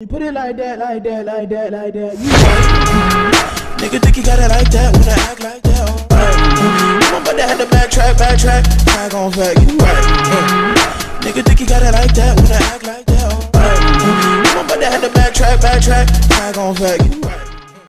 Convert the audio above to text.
You put it like that, like that, like that, like that. You like Nigga think you got it like that when I act like that. All right. I'm about to have to backtrack, backtrack. Track on fact, you right. Uh. Nigga think you got it like that when I act like that. Oh, I'm about to have to backtrack, backtrack. Track on fact, you right.